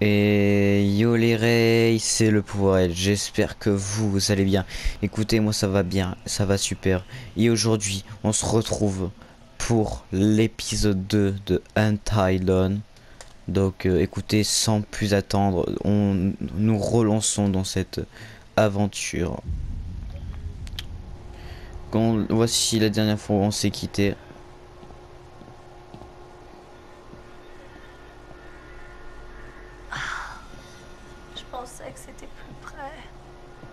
Et yo les rays, c'est le pouvoir. J'espère que vous, vous allez bien. Écoutez, moi ça va bien, ça va super. Et aujourd'hui, on se retrouve pour l'épisode 2 de Untied Donc euh, écoutez, sans plus attendre, on nous relançons dans cette aventure. Quand, voici la dernière fois où on s'est quitté. Je pensais que c'était plus près.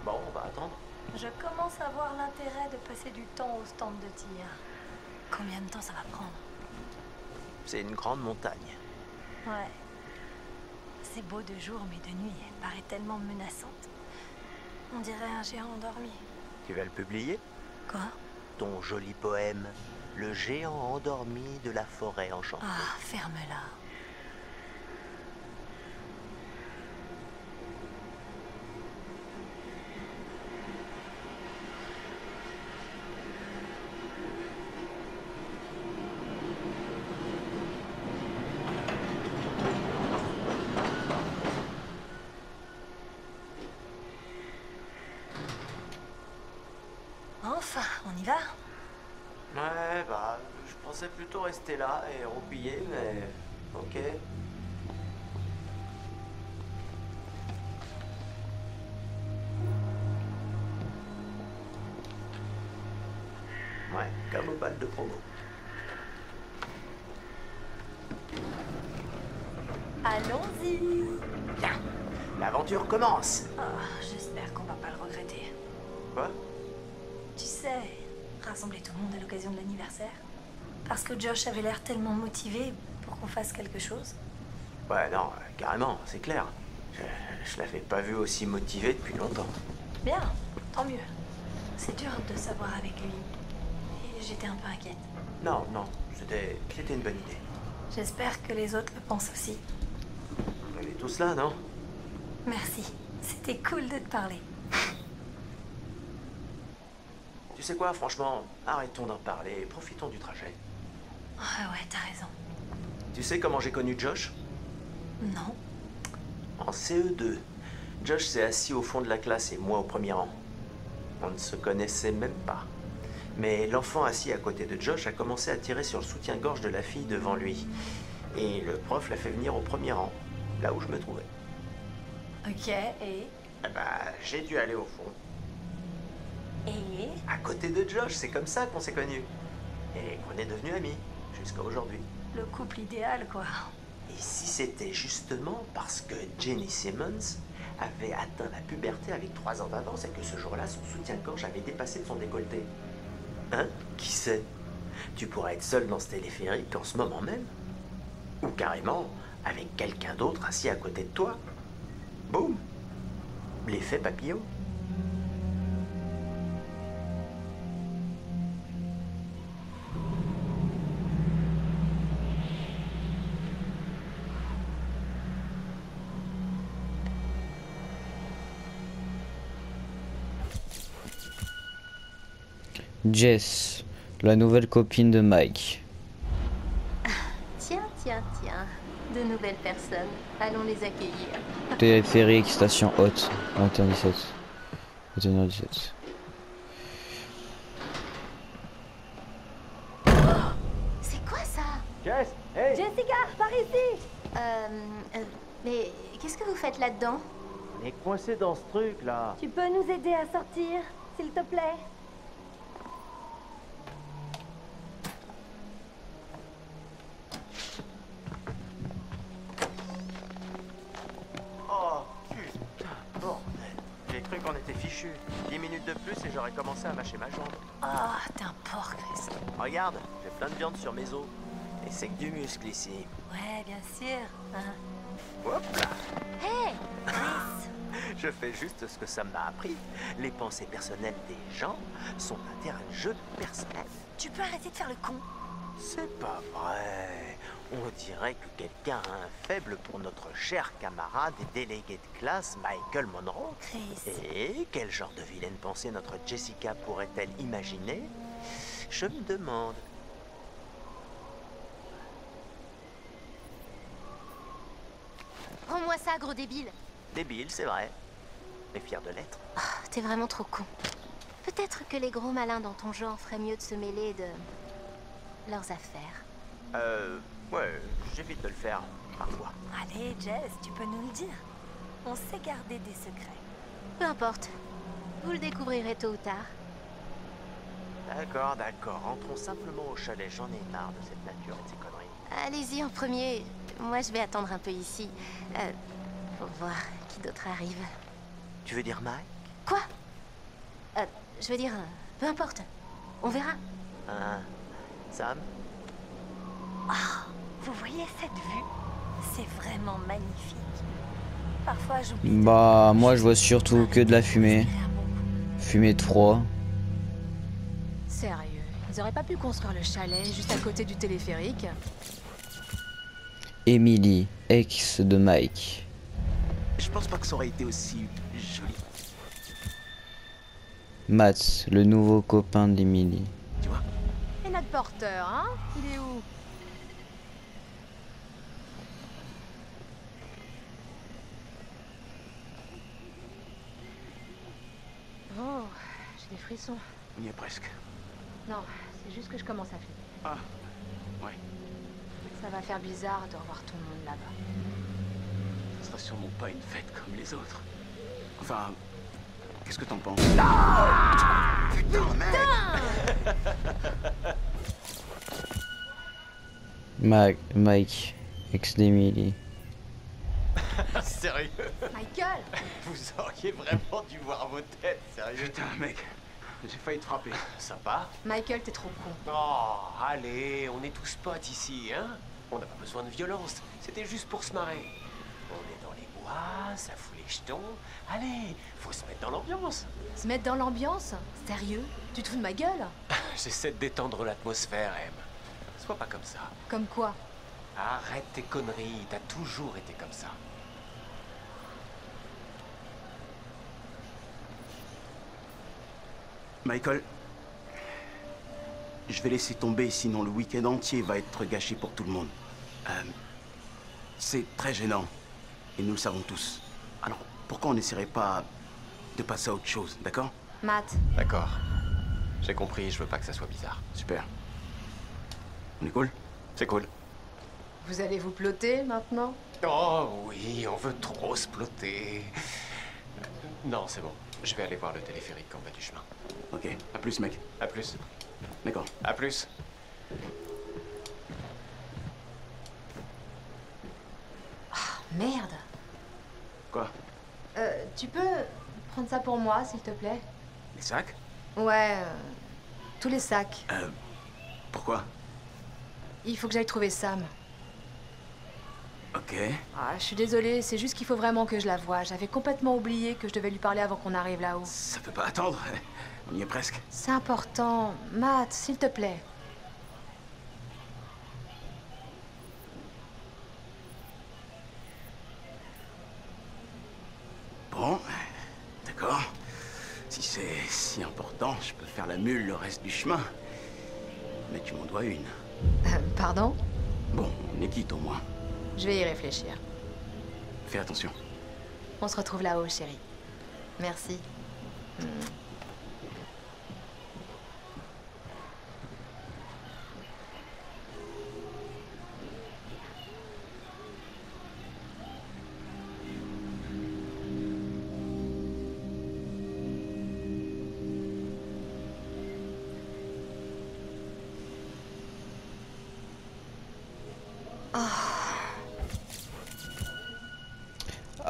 Bon, on va attendre. Je commence à voir l'intérêt de passer du temps au stand de tir. Combien de temps ça va prendre C'est une grande montagne. Ouais. C'est beau de jour, mais de nuit, elle paraît tellement menaçante. On dirait un géant endormi. Tu vas le publier? Quoi? Ton joli poème, Le géant endormi de la forêt enchantée. Ah, ferme-la. Enfin, on y va? Ouais, bah, je pensais plutôt rester là et roupiller, mais. Ok. Ouais, comme au bal de promo. Allons-y Bien, l'aventure commence. Ah, Parce que Josh avait l'air tellement motivé pour qu'on fasse quelque chose. Ouais, non, euh, carrément, c'est clair. Je, je l'avais pas vu aussi motivé depuis longtemps. Bien, tant mieux. C'est dur de savoir avec lui. Et j'étais un peu inquiète. Non, non, c'était c'était une bonne idée. J'espère que les autres le pensent aussi. On est tous là, non? Merci. C'était cool de te parler. Tu sais quoi, franchement, arrêtons d'en parler et profitons du trajet. Ouais, ouais, t'as raison. Tu sais comment j'ai connu Josh? Non. En CE2. Josh s'est assis au fond de la classe et moi au premier rang. On ne se connaissait même pas. Mais l'enfant assis à côté de Josh a commencé à tirer sur le soutien-gorge de la fille devant lui. Et le prof l'a fait venir au premier rang, là où je me trouvais. Ok, et? Eh ben, j'ai dû aller au fond. Et À côté de Josh, c'est comme ça qu'on s'est connus. Et qu'on est devenus amis, jusqu'à aujourd'hui. le couple idéal, quoi. Et si c'était justement parce que Jenny Simmons avait atteint la puberté avec trois ans d'avance et que ce jour-là, son soutien-gorge avait dépassé de son décolleté Hein? Qui sait? Tu pourrais être seul dans ce téléphérique en ce moment même. Ou carrément avec quelqu'un d'autre assis à côté de toi. Boum L'effet papillon. Jess, la nouvelle copine de Mike. Tiens, tiens, tiens. De nouvelles personnes. Allons les accueillir. Téléphérique, station haute, 21h17. 21h17. C'est quoi ça? Jess Hey Jessica, par ici Euh. euh, mais qu'est-ce que vous faites là-dedans? On est coincé dans ce truc là. Tu peux nous aider à sortir, s'il te plaît? Commencé à mâcher ma jambe. Ah, t'es un porc, Chris. Regarde, j'ai plein de viande sur mes os. Et c'est que du muscle ici. Ouais, bien sûr. hein. Hop là Hé Je fais juste ce que ça m'a appris. Les pensées personnelles des gens sont un terrain de jeu personnel. Tu peux arrêter de faire le con C'est pas vrai. On dirait que quelqu'un a un faible pour notre cher camarade et délégué de classe Michael Monroe. Chris. Et quel genre de vilaine pensée notre Jessica pourrait-elle imaginer? Je me demande. Rends-moi ça, gros débile. Débile, c'est vrai. Mais fier de l'être. Oh, T'es vraiment trop con. Peut-être que les gros malins dans ton genre feraient mieux de se mêler de leurs affaires. Euh, ouais, j'évite de le faire, parfois. Allez, Jess, tu peux nous le dire. On sait garder des secrets. Peu importe. Vous le découvrirez tôt ou tard. D'accord, d'accord. Rentrons simplement au chalet. J'en ai marre de cette nature et de ces conneries. Allez-y en premier. Moi, je vais attendre un peu ici. Euh, pour voir qui d'autre arrive. Tu veux dire Mike? Quoi? Euh, Je veux dire, euh, peu importe. On verra. Hein Sam? Vous voyez cette vue? C'est vraiment magnifique. Parfois, j'oublie. Bah, moi je vois surtout que de la fumée. Fumée de froid. Sérieux, ils auraient pas pu construire le chalet juste à côté du téléphérique? Emily, ex de Mike. Je pense pas que ça aurait été aussi joli, Mats, le nouveau copain d'Emily. tu vois? Et notre porteur, hein? Il est où? Oh, j'ai des frissons. On y est presque. Non, c'est juste que je commence à flipper. Ah, ouais. Ça va faire bizarre de revoir tout le monde là-bas. Ce sera sûrement pas une fête comme les autres. Enfin, qu'est-ce que t'en penses? Putain, mec Ma- Mike, ex d'Emily. Sérieux? Michael Vous auriez vraiment dû voir vos têtes, sérieux Putain, mec, j'ai failli te frapper. Sympa Michael, t'es trop con. Oh, allez, on est tous potes ici, hein? On n'a pas besoin de violence, c'était juste pour se marrer. On est dans les bois, ça fout les jetons. Allez, faut se mettre dans l'ambiance. Se mettre dans l'ambiance? Sérieux? Tu te fous de ma gueule? J'essaie de détendre l'atmosphère, M. Sois pas comme ça. Comme quoi? Arrête tes conneries, t'as toujours été comme ça. Michael, je vais laisser tomber, sinon le week-end entier va être gâché pour tout le monde. Euh, c'est très gênant, et nous le savons tous. Alors, pourquoi on n'essaierait pas de passer à autre chose, d'accord? Matt, D'accord. J'ai compris, je veux pas que ça soit bizarre. Super. On est cool? C'est cool. vous allez vous ploter maintenant? Oh oui, on veut trop se ploter. Non, c'est bon. Je vais aller voir le téléphérique en bas du chemin. Ok, à plus, mec. À plus. D'accord. À plus. Merde Quoi? Euh, tu peux prendre ça pour moi, s'il te plaît? Les sacs? Ouais, euh, tous les sacs. Euh, pourquoi? Il faut que j'aille trouver Sam. Ok. Ah, je suis désolée, c'est juste qu'il faut vraiment que je la voie. J'avais complètement oublié que je devais lui parler avant qu'on arrive là-haut. Ça peut pas attendre. On y est presque. C'est important. Matt, s'il te plaît. Bon, d'accord. Si c'est si important, je peux faire la mule le reste du chemin. Mais tu m'en dois une. Euh, pardon? Bon, on est quitte au moins. Je vais y réfléchir. Fais attention. On se retrouve là-haut, chérie. Merci.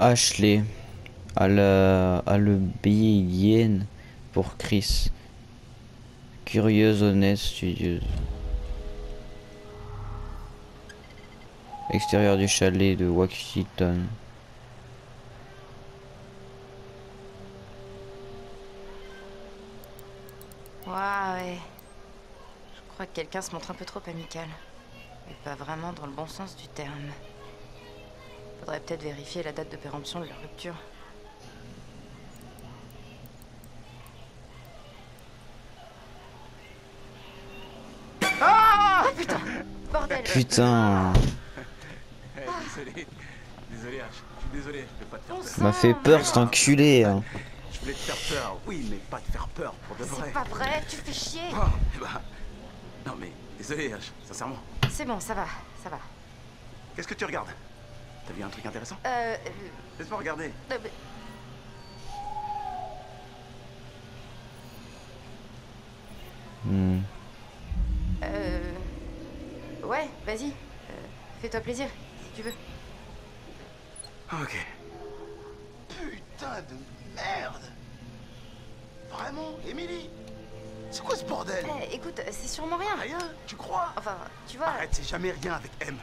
Ashley à la à le bien pour Chris. Curieuse, honnête, studieuse. Extérieur du chalet de Washington. Waouh, ouais. Je crois que quelqu'un se montre un peu trop amical. Et pas vraiment dans le bon sens du terme. Faudrait peut-être vérifier la date de péremption de leur rupture. Bordel Putain. désolé. Désolé, H. Je suis désolé, je vais pas te faire peur. sang, M'a fait peur cet enculé. hein. Je voulais te faire peur, oui, mais pas te faire peur pour de vrai. C'est pas vrai, tu fais chier. Oh, eh ben, Non mais, désolé, H, sincèrement. C'est bon, ça va, ça va. Qu'est-ce que tu regardes? T'as vu un truc intéressant Euh... euh, Laisse-moi regarder. euh, bah, Hmm. euh... Ouais, vas-y. Euh, Fais-toi plaisir, si tu veux. Ok. Putain de merde Vraiment, Émilie? C'est quoi ce bordel? Eh, écoute, c'est sûrement rien. Rien Tu crois? Enfin, tu vois, Arrête, c'est jamais rien avec M.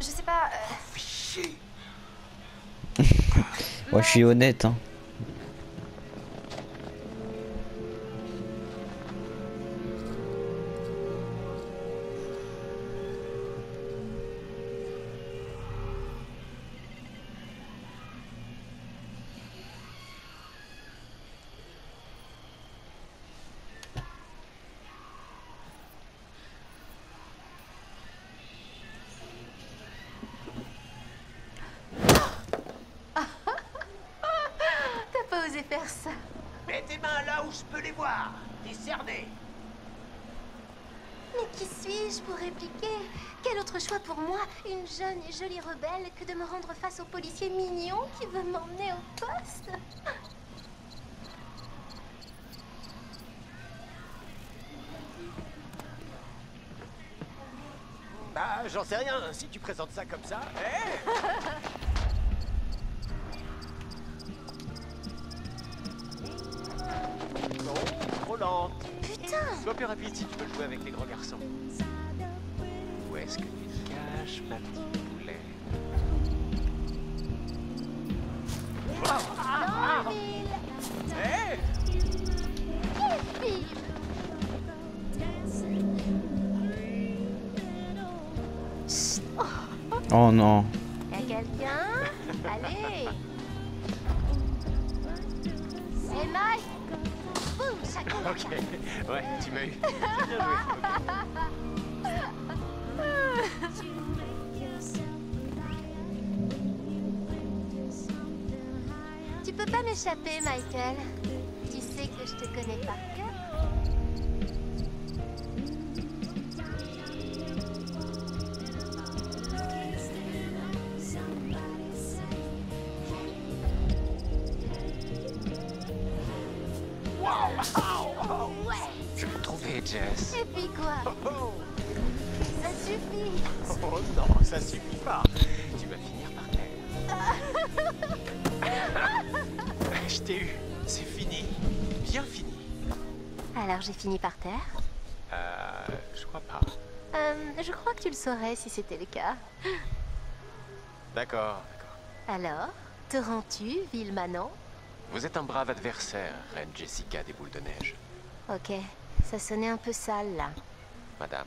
je sais pas... euh, Moi, je suis honnête. Hein. Je peux les voir. T'es cerné. Mais qui suis-je pour répliquer Quel autre choix pour moi, une jeune et jolie rebelle, que de me rendre face au policier mignon qui veut m'emmener au poste Bah, j'en sais rien, si tu présentes ça comme ça. Eh plus rapide si tu veux jouer avec les grands garçons. Où est-ce que tu te caches, ma petite poulet Oh non. Ok, ouais, tu m'as eu. Tu peux pas m'échapper, Michael. Tu sais que je te connais par Jess. Et puis quoi Oh, Ça suffit oh non, ça suffit pas. Tu vas finir par terre. Je t'ai eu. C'est fini. Bien fini. Alors j'ai fini par terre Euh, je crois pas. Euh, Je crois que tu le saurais si c'était le cas. D'accord, d'accord. Alors, te rends-tu, ville manant Vous êtes un brave adversaire, Reine Jessica des boules de neige. Ok, ça sonnait un peu sale là. Madame.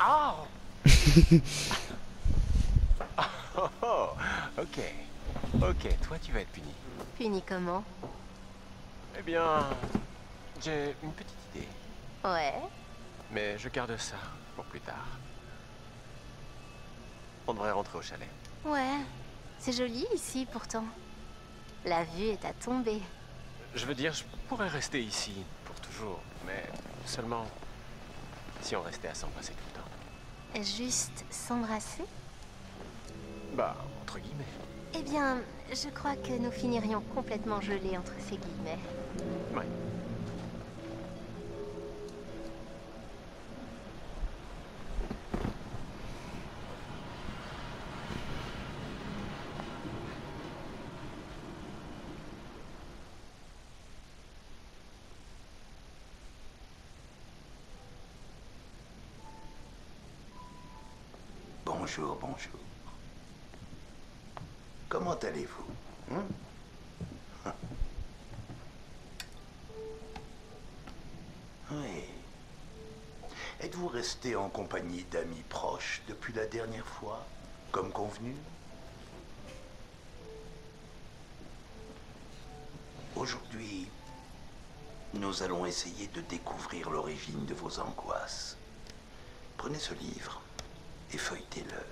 Oh Oh, oh, ok. Ok, toi tu vas être puni. Puni comment? Eh bien, j'ai une petite idée. Ouais. Mais je garde ça pour plus tard. On devrait rentrer au chalet. Ouais. C'est joli ici pourtant. La vue est à tomber. Je veux dire, je pourrais rester ici pour toujours, mais seulement si on restait à s'embrasser tout le temps. Juste s'embrasser? Bah, entre guillemets. Eh bien, je crois que nous finirions complètement gelés entre ces guillemets. Ouais. Êtes-vous resté en compagnie d'amis proches depuis la dernière fois, comme convenu? Aujourd'hui, nous allons essayer de découvrir l'origine de vos angoisses. Prenez ce livre et feuilletez-le.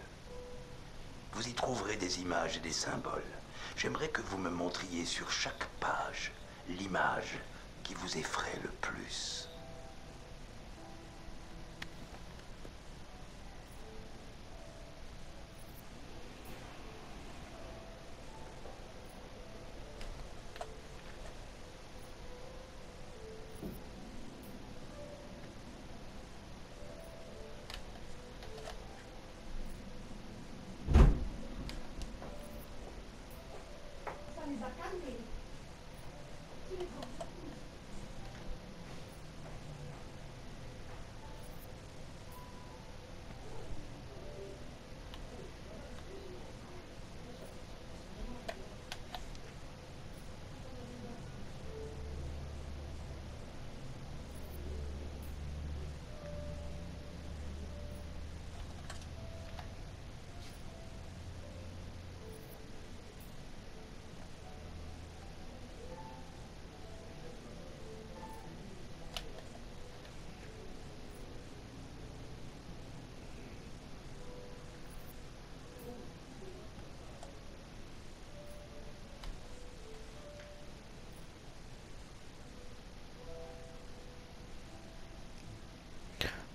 Vous y trouverez des images et des symboles. J'aimerais que vous me montriez sur chaque page l'image qui vous effraie le plus.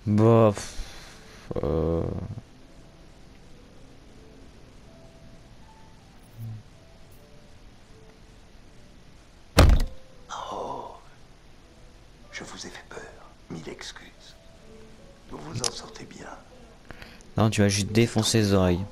Bah. pff, euh, Oh, je vous ai fait peur. Mille excuses. Vous vous en sortez bien. Non, tu vas juste défoncer les oreilles.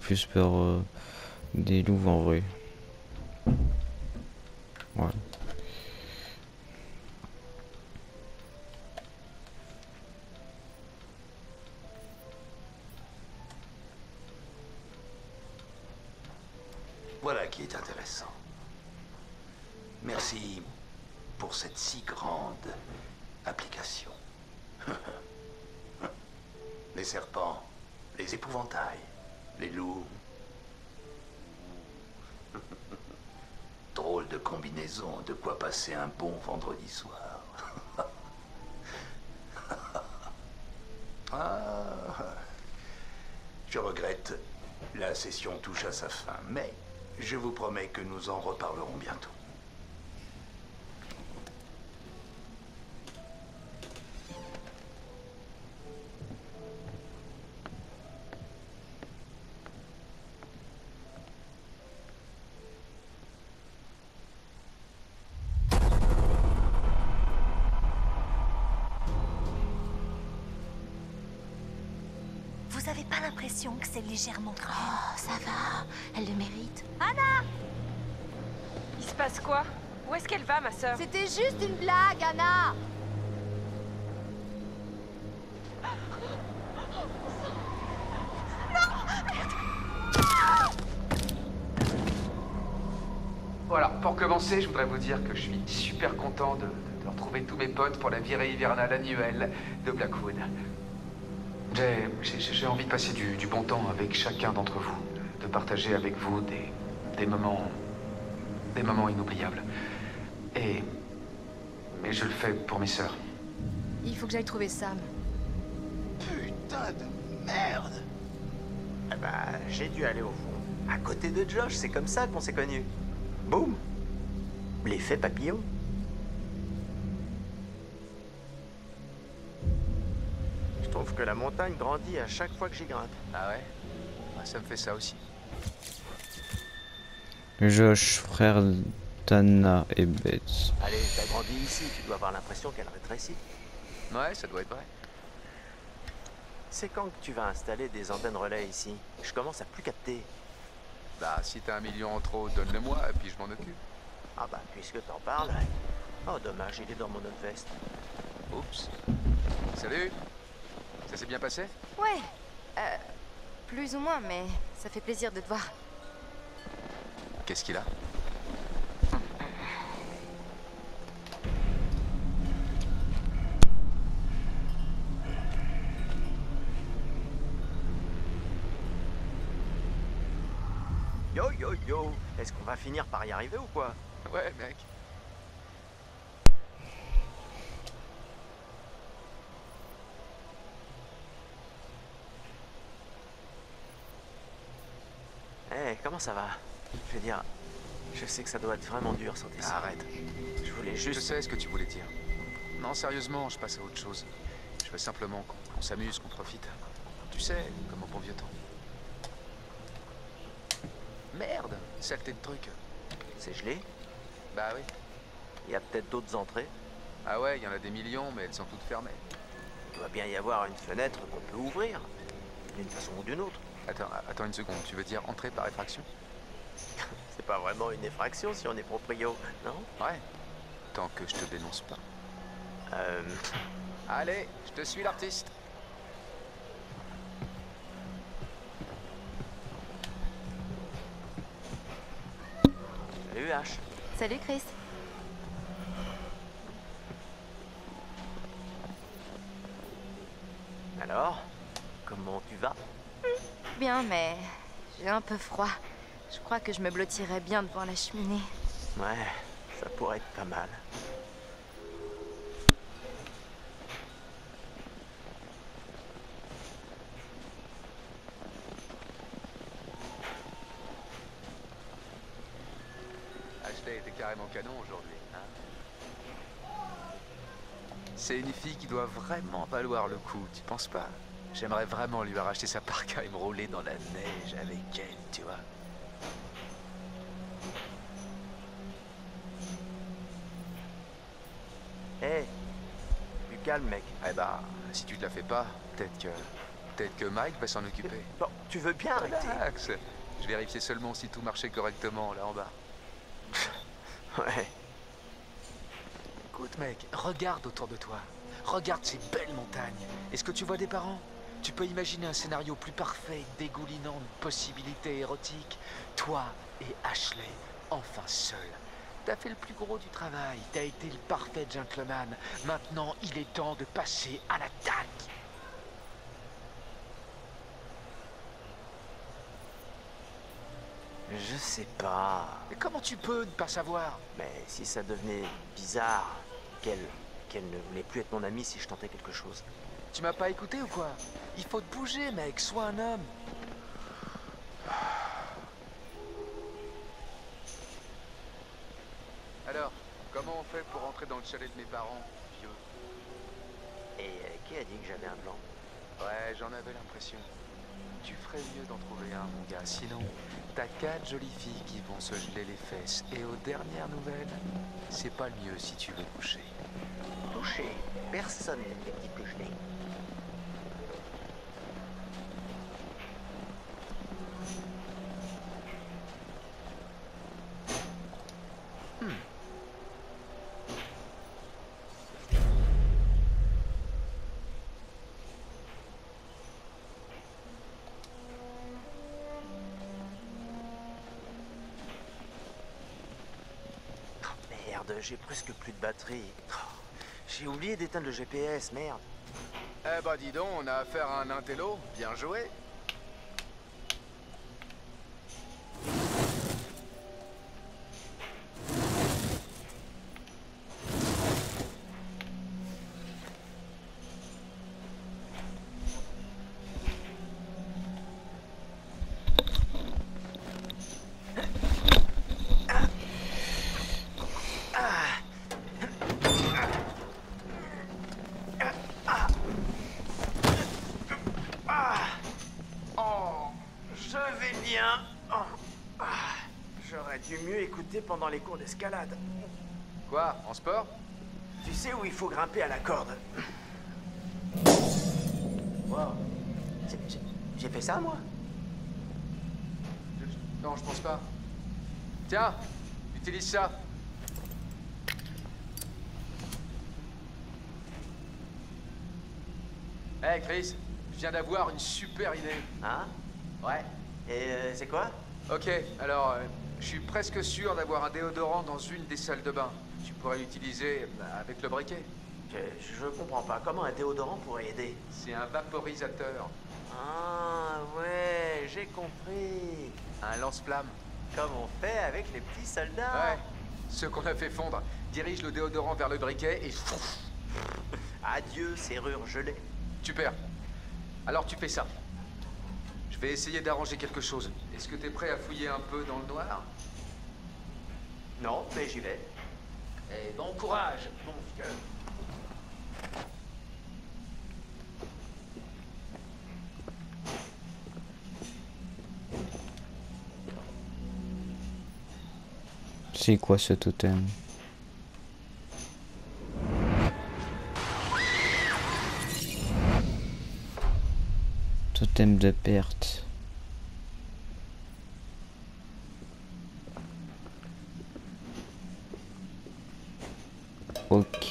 Plus peur euh, des loups en vrai. Voilà qui est intéressant. Merci pour cette si grande application. les serpents, les épouvantails, les loups. Drôle de combinaison, de quoi passer un bon vendredi soir. Ah, je regrette, la session touche à sa fin, mais je vous promets que nous en reparlerons bientôt. Légèrement Oh, ça va. Elle le mérite. Il se passe quoi? Où est-ce qu'elle va, ma sœur? C'était juste une blague, Anna Voilà, pour commencer, je voudrais vous dire que je suis super content de, de- de retrouver tous mes potes pour la virée hivernale annuelle de Blackwood. J'ai- J'ai j'ai envie de passer du, du bon temps avec chacun d'entre vous, de, partager avec vous des, des moments. des moments inoubliables. Et. Mais je le fais pour mes sœurs. Il faut que j'aille trouver Sam. Putain de merde Eh bah, j'ai dû aller au fond. À côté de Josh, c'est comme ça qu'on s'est connus. Boum L'effet papillon. Trouve que la montagne grandit à chaque fois que j'y grimpe. Ah ouais? Ça me fait ça aussi. Josh, frère d'Anna et Beth. Allez, t'as grandi ici, tu dois avoir l'impression qu'elle rétrécit. Ouais, ça doit être vrai. C'est quand que tu vas installer des antennes relais ici? Je commence à plus capter. Bah, si t'as un million en trop, donne-le-moi et puis je m'en occupe. Ah bah, puisque t'en parles. Oh, dommage, il est dans mon autre veste. Oups. Salut Ça s'est bien passé? Ouais. Euh, plus ou moins, mais ça fait plaisir de te voir. Qu'est-ce qu'il a? Yo yo yo Est-ce qu'on va finir par y arriver ou quoi? Ouais, mec. Eh, comment ça va Je veux dire, je sais que ça doit être vraiment dur sans tes Arrête. Je voulais Je juste... sais ce que tu voulais dire. Non, sérieusement, je passe à autre chose. Je veux simplement qu'on qu'on s'amuse, qu'on profite. Tu sais, comme au bon vieux temps. Merde Saleté de truc. C'est gelé? Bah oui. Il y a peut-être d'autres entrées? Ah ouais, il y en a des millions, mais elles sont toutes fermées. Il doit bien y avoir une fenêtre qu'on peut ouvrir. D'une façon ou d'une autre. Attends, attends une seconde. Tu veux dire entrer par effraction? C'est pas vraiment une effraction si on est proprio, non? Ouais. Tant que je te dénonce pas. Euh... Allez, je te suis l'artiste. Salut H. Salut Chris. Alors Comment tu vas Bien, mais j'ai un peu froid. Je crois que je me blottirais bien devant la cheminée. Ouais, ça pourrait être pas mal. Ashley était carrément canon aujourd'hui. hein. C'est une fille qui doit vraiment valoir le coup, tu penses pas? J'aimerais vraiment lui arracher sa parka et me rouler dans la neige avec elle, tu vois. Hé Du calme, mec. Eh ben, si tu te la fais pas, peut-être que... Peut-être que Mike va s'en occuper. Bon, tu veux bien arrêter? Relax. Je vérifiais seulement si tout marchait correctement là en bas. Ouais. Écoute mec, regarde autour de toi. Regarde ces belles montagnes. Est-ce que tu vois des parents? Tu peux imaginer un scénario plus parfait, dégoulinant de possibilités érotiques. Toi et Ashley, enfin seuls. T'as fait le plus gros du travail, t'as été le parfait gentleman. Maintenant, il est temps de passer à l'attaque. Je sais pas. Mais comment tu peux ne pas savoir? Mais si ça devenait bizarre, qu'elle qu'elle ne voulait plus être mon amie si je tentais quelque chose. Tu m'as pas écouté ou quoi? Il faut te bouger mec, sois un homme. Alors, comment on fait pour rentrer dans le chalet de mes parents, vieux? Et euh, qui a dit que j'avais un plan? Ouais, j'en avais l'impression. Tu ferais mieux d'en trouver un, mon gars. Sinon, t'as quatre jolies filles qui vont se geler les fesses. Et aux dernières nouvelles, c'est pas le mieux si tu veux coucher. Touché. Personne ne me dit que je l'ai. Oh, Merde, j'ai presque plus de batterie. Oh, J'ai oublié d'éteindre le GPS, merde. Eh bah dis donc, on a affaire à un intello. Bien joué. Pendant les cours d'escalade. Quoi En sport? Tu sais où il faut grimper à la corde Wow. J'ai- fait ça, moi Non, je pense pas. Tiens, utilise ça. Hey Chris, je viens d'avoir une super idée. Hein? Ouais. Et euh, c'est quoi? Ok, alors, euh, je suis presque sûr d'avoir un déodorant dans une des salles de bain. Tu pourrais l'utiliser bah, avec le briquet. je, je comprends pas. Comment un déodorant pourrait aider? C'est un vaporisateur, Ah, ouais, j'ai compris. un lance-flamme. Comme on fait avec les petits soldats. Ouais, ceux qu'on a fait fondre. Dirige le déodorant vers le briquet et... Adieu, serrure gelée. Super. Alors tu fais ça. Je vais essayer d'arranger quelque chose. Est-ce que t'es prêt à fouiller un peu dans le noir? Non, mais j'y vais. Eh, bon courage, mon vieux. C'est quoi ce totem Totem de perte.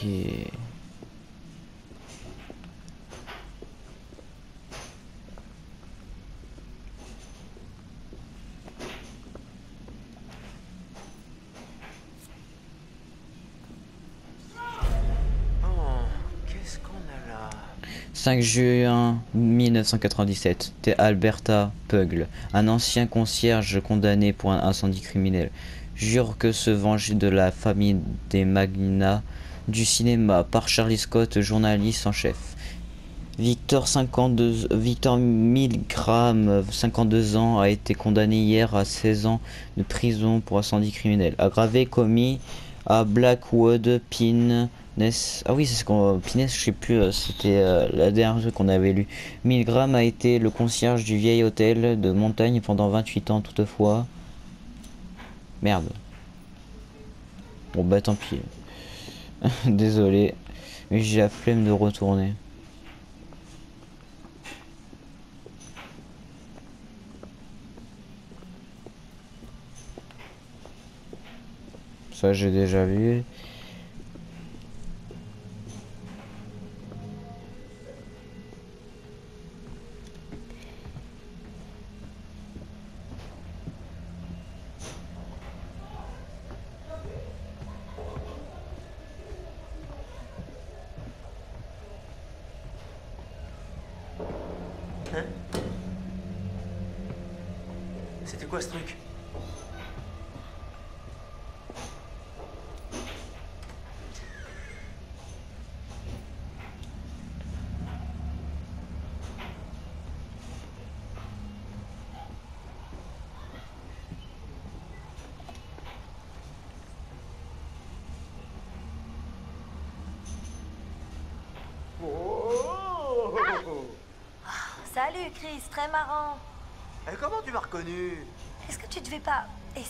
Ok. Oh, qu'est-ce qu'on a là 5 juin 1997, t'es Alberta Pugle, un ancien concierge condamné pour un incendie criminel. Jure que se venger de la famille des magnats du cinéma par Charlie Scott, journaliste en chef. Victor, 52, Victor Milgram, 52 ans, a été condamné hier à 16 ans de prison pour incendie criminel aggravé commis à Blackwood, Pines. Ah oui, c'est ce qu'on. Pines, je sais plus, euh, c'était euh, la dernière truc qu'on avait lu. Milgram a été le concierge du vieil hôtel de montagne pendant 28 ans, toutefois. Merde. Bon, bah tant pis. Désolé, mais j'ai la flemme de retourner. Ça, j'ai déjà vu.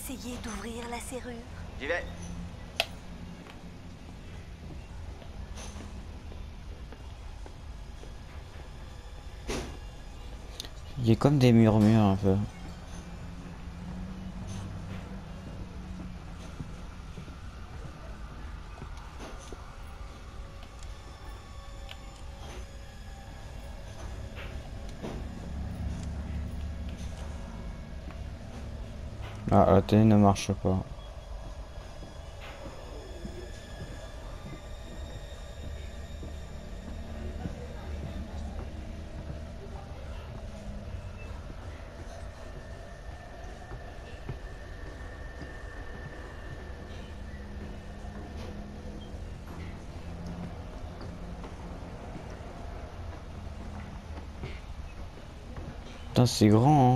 Essayer d'ouvrir la serrure J'y vais. Il y a comme des murmures un peu. La ne marche pas. C'est grand, hein.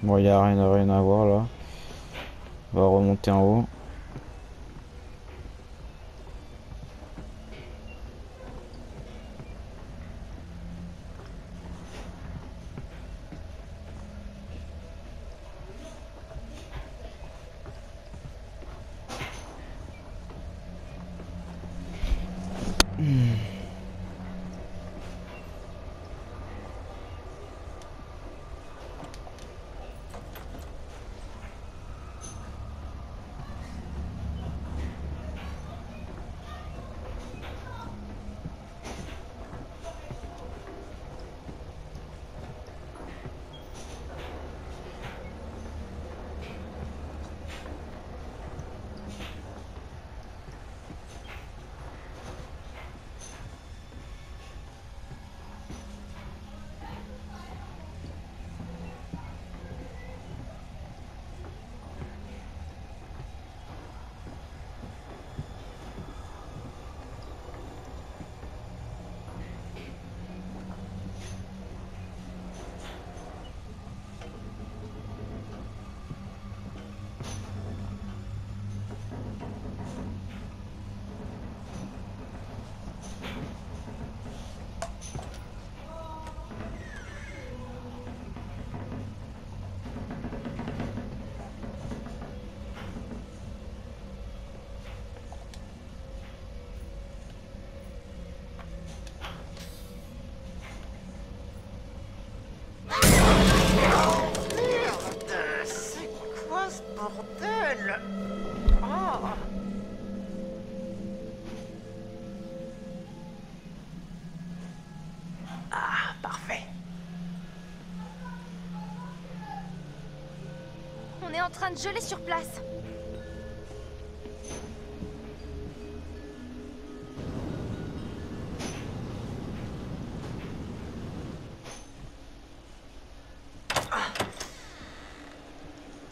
Bon, il n'y a rien, rien à voir là. On va remonter en haut. En train de geler sur place.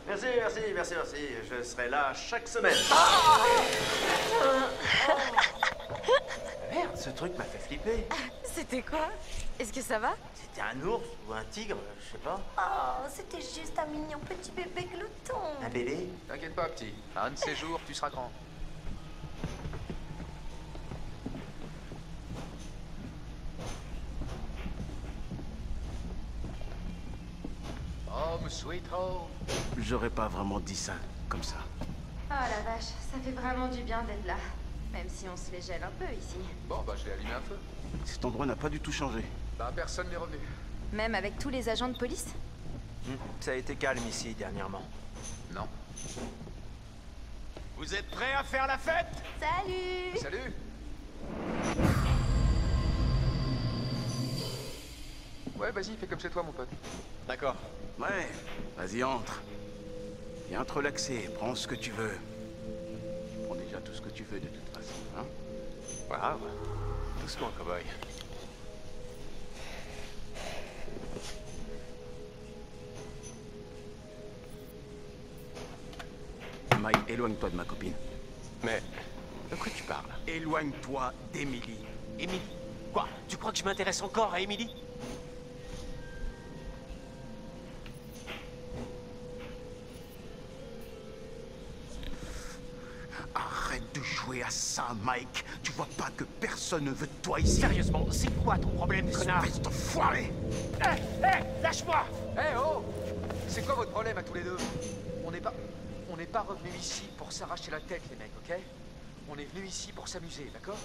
Merci, merci, merci, merci. Je serai là chaque semaine. Merde, ce truc m'a fait flipper. C'était quoi? Est-ce que ça va? C'était un ours ou un tigre, je sais pas. Oh, c'était juste un mignon petit bébé glouton. Un bébé T'inquiète pas, petit. Un de ces jours, tu seras grand. Home, sweet home. J'aurais pas vraiment dit ça, comme ça. Oh la vache, ça fait vraiment du bien d'être là. Même si on se les gèle un peu ici. Bon, bah, je vais allumer un feu. Cet endroit n'a pas du tout changé. Bah, personne n'est revenu. Même avec tous les agents de police Hmm, Ça a été calme ici dernièrement. Non. Vous êtes prêts à faire la fête? Salut Salut Ouais, vas-y, fais comme chez toi, mon pote. D'accord. Ouais, vas-y, entre. Viens te relaxer, prends ce que tu veux. Tu prends déjà tout ce que tu veux de toute façon, hein? Waouh. Doucement, cowboy. Mike, éloigne-toi de ma copine. Mais de quoi tu parles? Éloigne-toi d'Emily. Émilie? Quoi? Tu crois que je m'intéresse encore à Émilie? Arrête de jouer à ça, Mike. Tu vois pas que personne ne veut de toi ici. Sérieusement, c'est quoi ton problème, connard? Espèce d'enfoiré Hé, hé, lâche-moi! Eh oh! C'est quoi votre problème à tous les deux? On n'est pas... On n'est pas revenu ici pour s'arracher la tête, les mecs, ok? On est venu ici pour s'amuser, d'accord?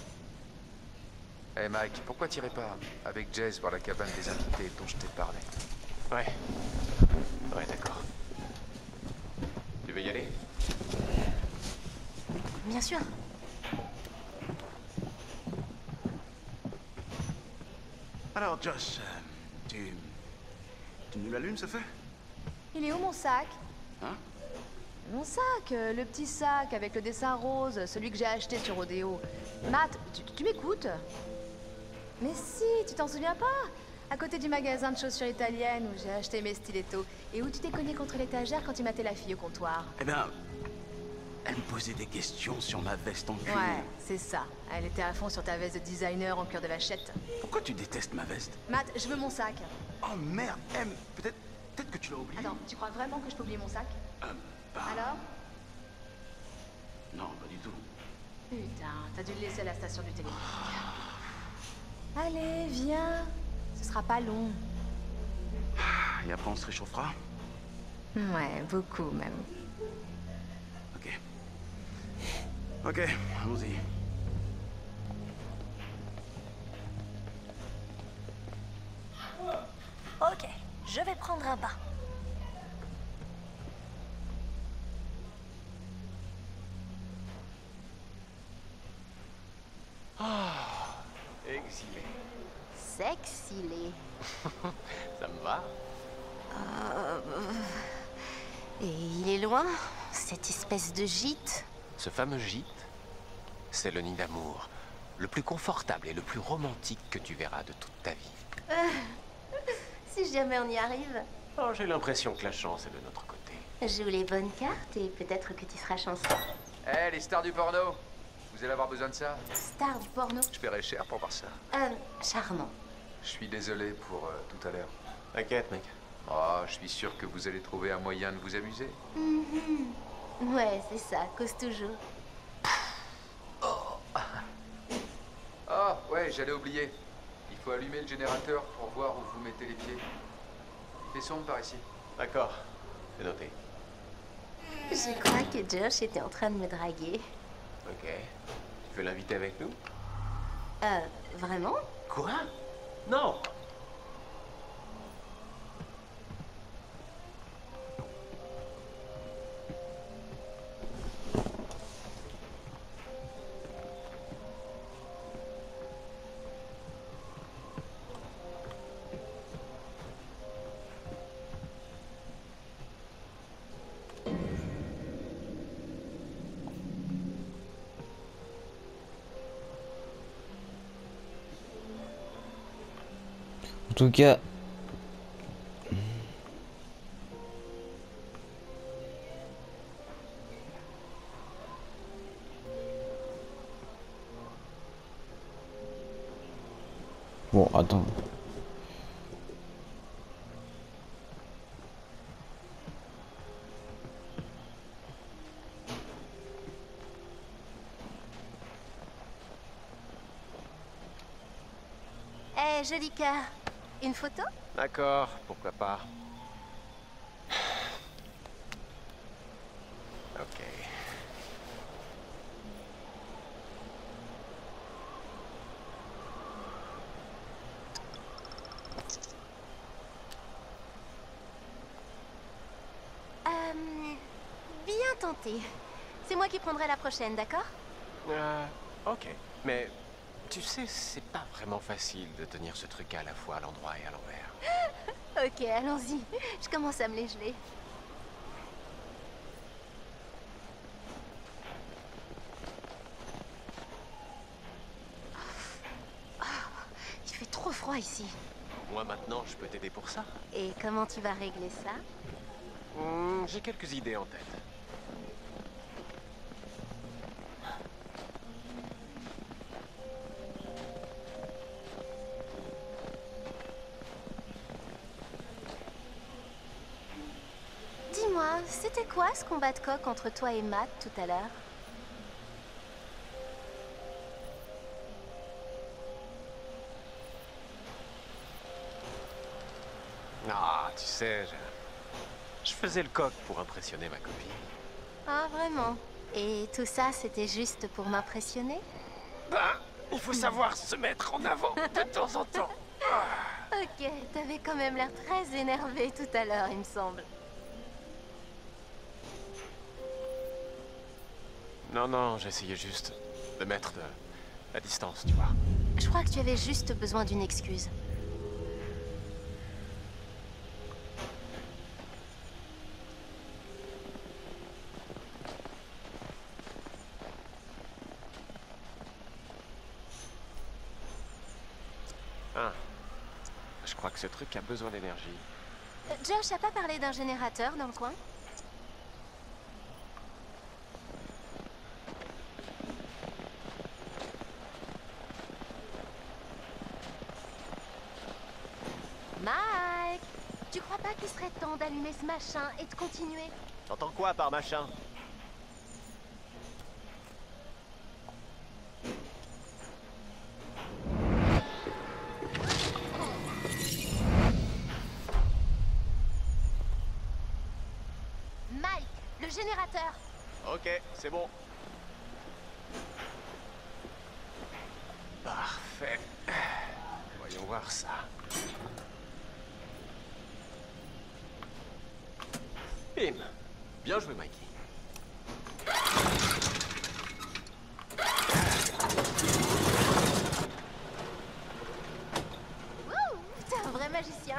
Eh Mike, pourquoi t'irais pas avec Jess voir la cabane des invités dont je t'ai parlé? Ouais. Ouais, d'accord. Tu veux y aller? Bien sûr. Alors, Josh, euh, tu... Tu nous l'allumes, ce feu Il est où mon sac? Mon sac, euh, le petit sac avec le dessin rose, celui que j'ai acheté sur Rodeo. Matt, tu, tu m'écoutes? Mais si, tu t'en souviens pas? À côté du magasin de chaussures italiennes où j'ai acheté mes stilettos et où tu t'es cogné contre l'étagère quand tu matais la fille au comptoir? Eh bien... Elle me posait des questions sur ma veste en cuir. Ouais, c'est ça. Elle était à fond sur ta veste de designer en cuir de vachette. Pourquoi tu détestes ma veste? Matt, je veux mon sac. Oh merde, M, peut-être... Peut-être que tu l'as oublié Attends, tu crois vraiment que je peux oublier mon sac? Euh, Alors Non, pas du tout. Putain, t'as dû le laisser à la station du téléphone. Allez, viens. Ce sera pas long. Et après, on se réchauffera? Ouais, beaucoup même. Ok. Ok, allons-y. Ok, je vais prendre un bain. Exilé. Sexilé. Ça me va Et il est loin, cette espèce de gîte? Ce fameux gîte, c'est le nid d'amour. Le plus confortable et le plus romantique que tu verras de toute ta vie. Si jamais on y arrive, Oh, j'ai l'impression que la chance est de notre côté. joue les bonnes cartes et peut-être que tu seras chanceux. Eh, les stars du porno Vous allez avoir besoin de ça Star du porno. Je paierai cher pour voir ça. Euh, charmant. Je suis désolé pour euh, tout à l'heure. T'inquiète, mec. Oh, je suis sûr que vous allez trouver un moyen de vous amuser. Mhm. Ouais, c'est ça, cause toujours. Ah, ouais, j'allais oublier. Il faut allumer le générateur pour voir où vous mettez les pieds. Il fait sombre par ici. D'accord, c'est noté. Je crois que Josh était en train de me draguer. Ok. Tu veux l'inviter avec nous? Euh, vraiment? Quoi? Non tout cas. Bon, attends. Eh, joli cœur. Une photo D'accord, pourquoi pas. Ok. Euh, bien tenté. C'est moi qui prendrai la prochaine, d'accord? Euh, ok. Mais tu sais, c'est pas vraiment facile de tenir ce truc à la fois à l'endroit et à l'envers. Ok, allons-y. Je commence à me les geler. Ah, Il fait trop froid ici. Moi maintenant, je peux t'aider pour ça. Et comment tu vas régler ça? Hmm, J'ai quelques idées en tête. Combat de coq entre toi et Matt tout à l'heure Ah, tu sais, je... je faisais le coq pour impressionner ma copine. Ah, vraiment Et tout ça, c'était juste pour m'impressionner? Ben, il faut savoir se mettre en avant de temps en temps. Ok, t'avais quand même l'air très énervé tout à l'heure, il me semble. Non, non, j'essayais juste de mettre de la distance, tu vois. Je crois que tu avais juste besoin d'une excuse. Ah, je crois que ce truc a besoin d'énergie. Euh, Josh a pas parlé d'un générateur dans le coin Mike Tu crois pas qu'il serait machin et de continuer T'entends quoi par machin? Mike, le générateur Ok, c'est bon. Parfait. Voyons voir ça. Bien joué, Mikey. Wouh T'es un vrai magicien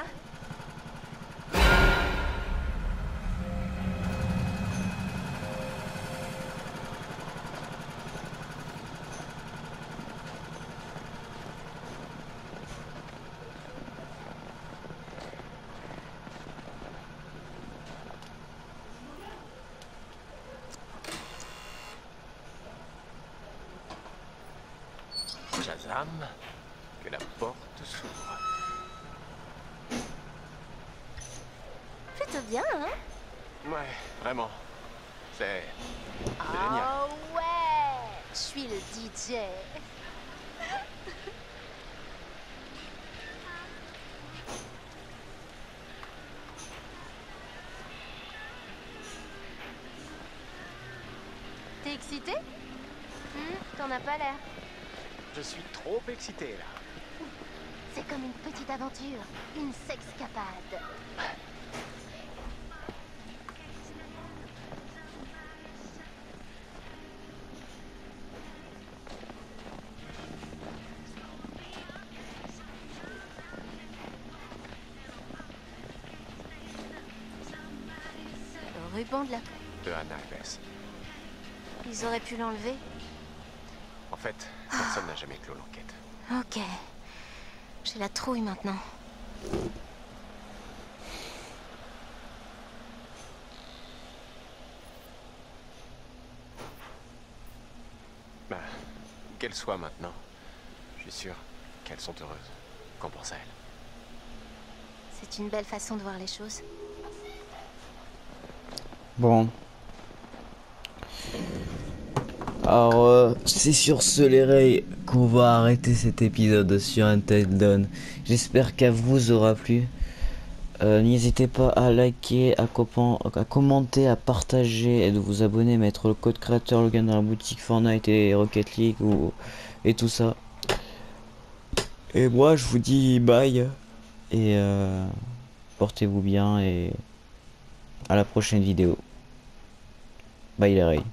Que la porte s'ouvre. Plutôt bien, hein? Ouais, vraiment. C'est... c'est génial. Oh ouais Je suis le DJ T'es excité? Hmm, T'en as pas l'air. Je suis trop excité, là. C'est comme une petite aventure, une sexcapade. Le ruban de la... De Anna. Ils auraient pu l'enlever En fait, personne n'a jamais clos l'enquête. Ok. J'ai la trouille maintenant. Bah, qu'elles soient maintenant, je suis sûr qu'elles sont heureuses. Qu'en pense à elles C'est une belle façon de voir les choses. Bon. Alors, euh, c'est sur ce les qu'on va arrêter cet épisode sur Dawn. J'espère qu'à vous aura plu. Euh, N'hésitez pas à liker, à, commenter, à partager et de vous abonner, mettre le code créateur Logan dans la boutique Fortnite et Rocket League et tout ça. Et moi je vous dis bye et euh, portez-vous bien et à la prochaine vidéo. Bye les rails.